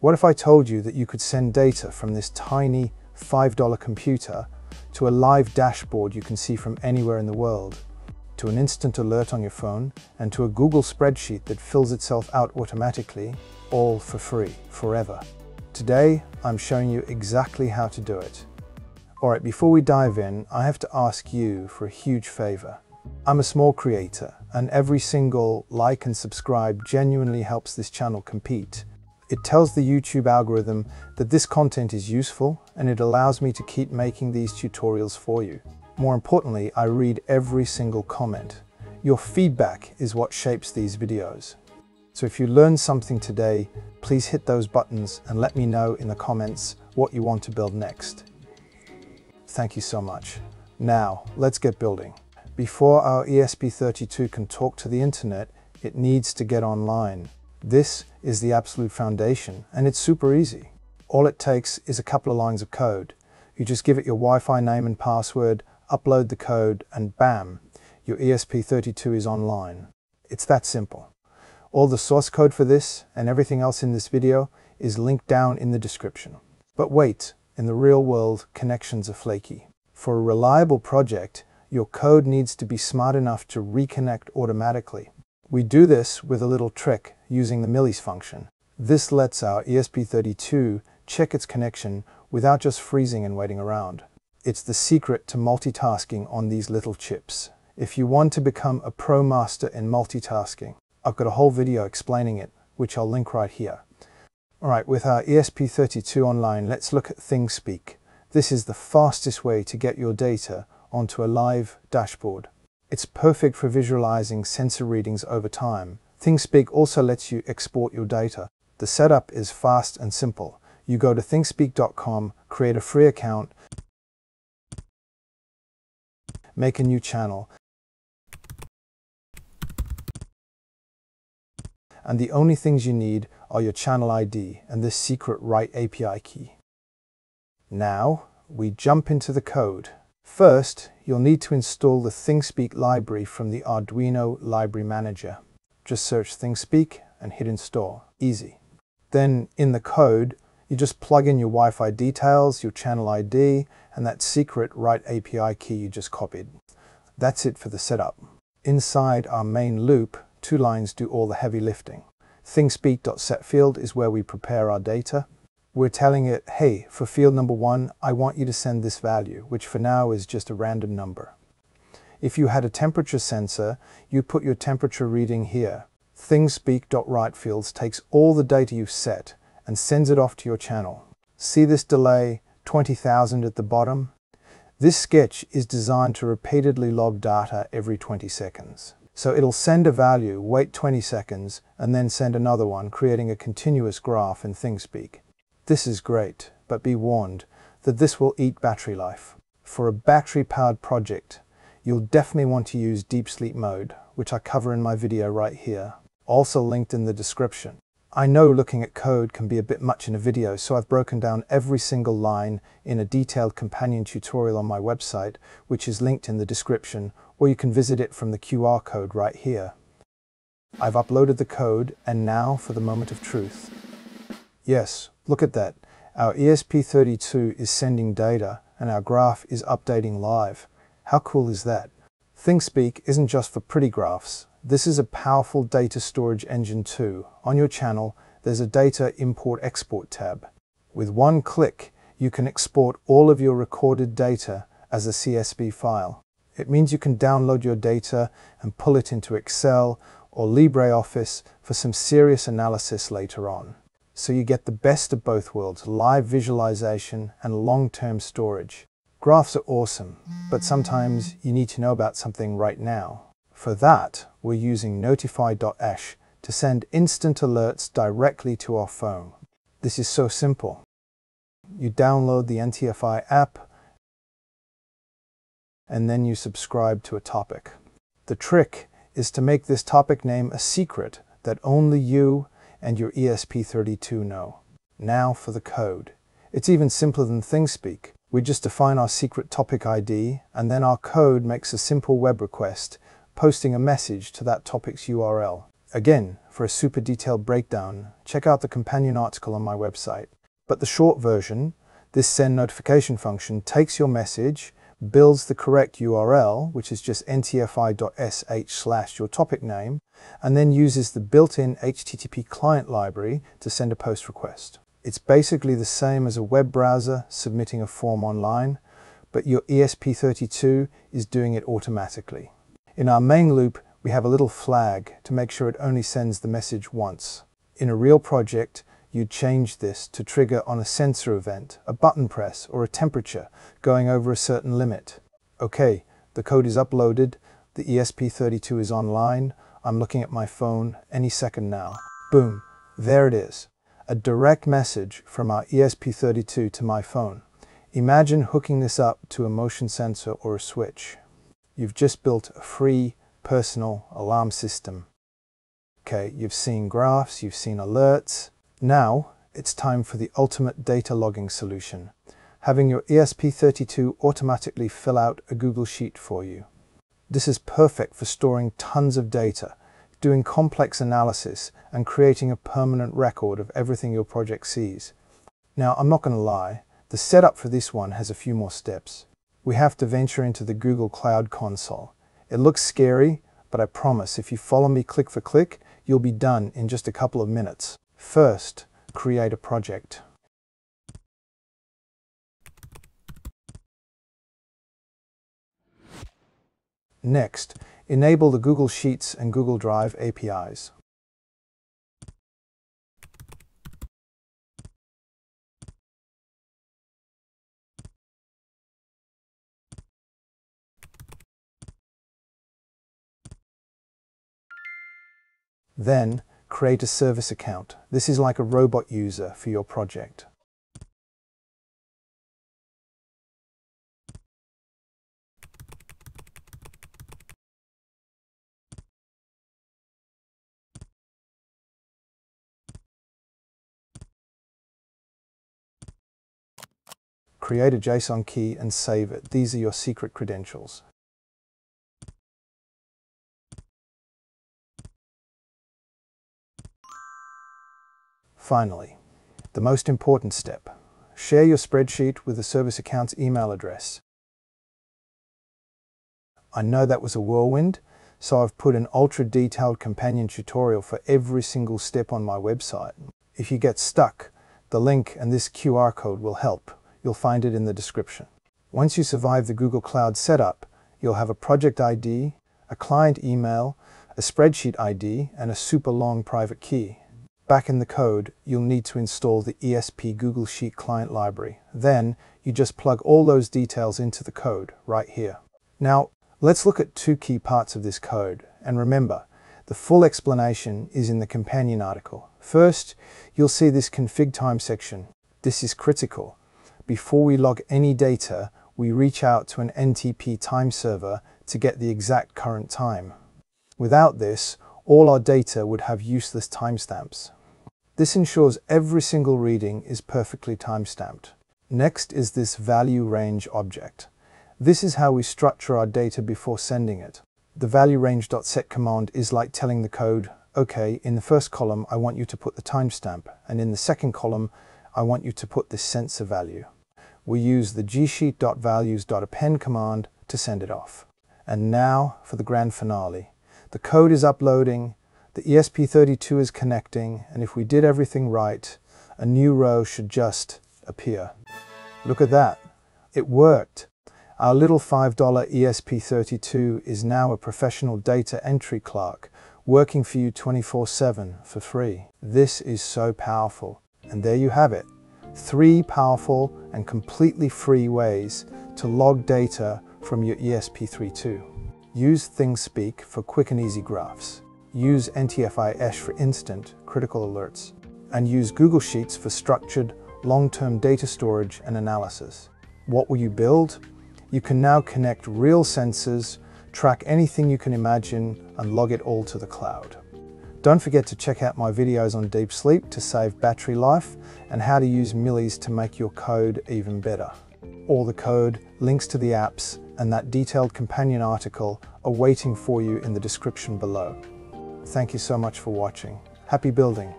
What if I told you that you could send data from this tiny $5 computer to a live dashboard you can see from anywhere in the world, to an instant alert on your phone, and to a Google spreadsheet that fills itself out automatically, all for free, forever. Today, I'm showing you exactly how to do it. Alright, before we dive in, I have to ask you for a huge favor. I'm a small creator, and every single like and subscribe genuinely helps this channel compete it tells the YouTube algorithm that this content is useful and it allows me to keep making these tutorials for you. More importantly, I read every single comment. Your feedback is what shapes these videos. So if you learned something today, please hit those buttons and let me know in the comments what you want to build next. Thank you so much. Now, let's get building. Before our ESP32 can talk to the internet, it needs to get online. This is the absolute foundation and it's super easy. All it takes is a couple of lines of code. You just give it your Wi-Fi name and password, upload the code and bam, your ESP32 is online. It's that simple. All the source code for this and everything else in this video is linked down in the description. But wait, in the real world, connections are flaky. For a reliable project, your code needs to be smart enough to reconnect automatically. We do this with a little trick using the millis function. This lets our ESP32 check its connection without just freezing and waiting around. It's the secret to multitasking on these little chips. If you want to become a pro master in multitasking, I've got a whole video explaining it, which I'll link right here. Alright, with our ESP32 online, let's look at ThingSpeak. This is the fastest way to get your data onto a live dashboard. It's perfect for visualizing sensor readings over time. ThingSpeak also lets you export your data. The setup is fast and simple. You go to thingspeak.com, create a free account, make a new channel, and the only things you need are your channel ID and this secret write API key. Now, we jump into the code. First, you'll need to install the ThingSpeak library from the Arduino Library Manager. Just search ThingSpeak and hit install. Easy. Then in the code, you just plug in your Wi-Fi details, your channel ID, and that secret write API key you just copied. That's it for the setup. Inside our main loop, two lines do all the heavy lifting. ThingSpeak.setField is where we prepare our data we're telling it, hey, for field number one, I want you to send this value, which for now is just a random number. If you had a temperature sensor, you put your temperature reading here. ThingSpeak.WriteFields takes all the data you've set and sends it off to your channel. See this delay, 20,000 at the bottom? This sketch is designed to repeatedly log data every 20 seconds. So it'll send a value, wait 20 seconds, and then send another one, creating a continuous graph in ThingSpeak. This is great, but be warned that this will eat battery life. For a battery-powered project, you'll definitely want to use deep sleep mode, which I cover in my video right here, also linked in the description. I know looking at code can be a bit much in a video, so I've broken down every single line in a detailed companion tutorial on my website, which is linked in the description, or you can visit it from the QR code right here. I've uploaded the code, and now for the moment of truth. Yes, look at that. Our ESP32 is sending data and our graph is updating live. How cool is that? ThingSpeak isn't just for pretty graphs. This is a powerful data storage engine too. On your channel, there's a data import-export tab. With one click, you can export all of your recorded data as a CSV file. It means you can download your data and pull it into Excel or LibreOffice for some serious analysis later on so you get the best of both worlds, live visualization and long-term storage. Graphs are awesome, but sometimes you need to know about something right now. For that, we're using ntfy.sh to send instant alerts directly to our phone. This is so simple. You download the ntfy app and then you subscribe to a topic. The trick is to make this topic name a secret that only you and your ESP32 know. Now for the code. It's even simpler than ThingSpeak. We just define our secret topic ID and then our code makes a simple web request posting a message to that topic's URL. Again, for a super detailed breakdown, check out the companion article on my website. But the short version, this send notification function takes your message, builds the correct URL, which is just ntfy.sh slash your topic name, and then uses the built-in HTTP client library to send a post request. It's basically the same as a web browser submitting a form online, but your ESP32 is doing it automatically. In our main loop, we have a little flag to make sure it only sends the message once. In a real project, you'd change this to trigger on a sensor event, a button press, or a temperature going over a certain limit. Okay, the code is uploaded, the ESP32 is online, I'm looking at my phone any second now. Boom, there it is. A direct message from our ESP32 to my phone. Imagine hooking this up to a motion sensor or a switch. You've just built a free personal alarm system. Okay, you've seen graphs, you've seen alerts, now, it's time for the ultimate data logging solution, having your ESP32 automatically fill out a Google Sheet for you. This is perfect for storing tons of data, doing complex analysis, and creating a permanent record of everything your project sees. Now, I'm not going to lie, the setup for this one has a few more steps. We have to venture into the Google Cloud Console. It looks scary, but I promise if you follow me click for click, you'll be done in just a couple of minutes. First, create a project. Next, enable the Google Sheets and Google Drive APIs. Then, create a service account. This is like a robot user for your project. Create a JSON key and save it. These are your secret credentials. Finally, the most important step. Share your spreadsheet with the service account's email address. I know that was a whirlwind, so I've put an ultra-detailed companion tutorial for every single step on my website. If you get stuck, the link and this QR code will help. You'll find it in the description. Once you survive the Google Cloud setup, you'll have a project ID, a client email, a spreadsheet ID, and a super long private key. Back in the code, you'll need to install the ESP Google Sheet client library. Then, you just plug all those details into the code right here. Now, let's look at two key parts of this code. And remember, the full explanation is in the companion article. First, you'll see this config time section. This is critical. Before we log any data, we reach out to an NTP time server to get the exact current time. Without this, all our data would have useless timestamps. This ensures every single reading is perfectly timestamped. Next is this value range object. This is how we structure our data before sending it. The value range.set command is like telling the code, okay, in the first column, I want you to put the timestamp, and in the second column, I want you to put this sensor value. We use the gsheet.values.append command to send it off. And now for the grand finale. The code is uploading, the ESP32 is connecting, and if we did everything right, a new row should just appear. Look at that. It worked. Our little $5 ESP32 is now a professional data entry clerk, working for you 24-7 for free. This is so powerful. And there you have it. Three powerful and completely free ways to log data from your ESP32. Use ThingSpeak for quick and easy graphs. Use ntfy.sh for instant critical alerts, and use Google Sheets for structured, long-term data storage and analysis. What will you build? You can now connect real sensors, track anything you can imagine, and log it all to the cloud. Don't forget to check out my videos on deep sleep to save battery life and how to use Millis to make your code even better. All the code, links to the apps, and that detailed companion article are waiting for you in the description below. Thank you so much for watching. Happy building!